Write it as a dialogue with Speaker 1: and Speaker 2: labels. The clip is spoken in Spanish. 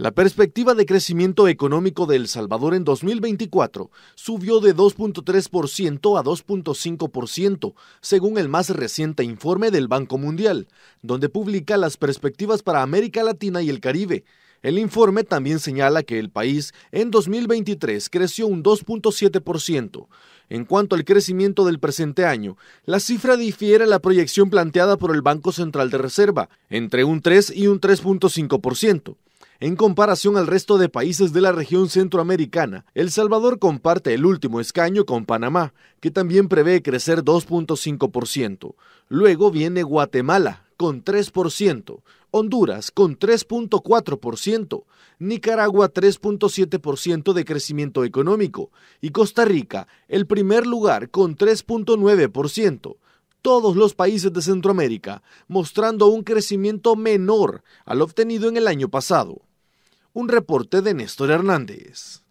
Speaker 1: La perspectiva de crecimiento económico de El Salvador en 2024 subió de 2.3% a 2.5%, según el más reciente informe del Banco Mundial, donde publica las perspectivas para América Latina y el Caribe. El informe también señala que el país en 2023 creció un 2.7%. En cuanto al crecimiento del presente año, la cifra difiere a la proyección planteada por el Banco Central de Reserva, entre un 3 y un 3.5%. En comparación al resto de países de la región centroamericana, El Salvador comparte el último escaño con Panamá, que también prevé crecer 2.5%. Luego viene Guatemala, con 3%, Honduras con 3.4%, Nicaragua 3.7% de crecimiento económico y Costa Rica el primer lugar con 3.9% todos los países de Centroamérica, mostrando un crecimiento menor al obtenido en el año pasado. Un reporte de Néstor Hernández.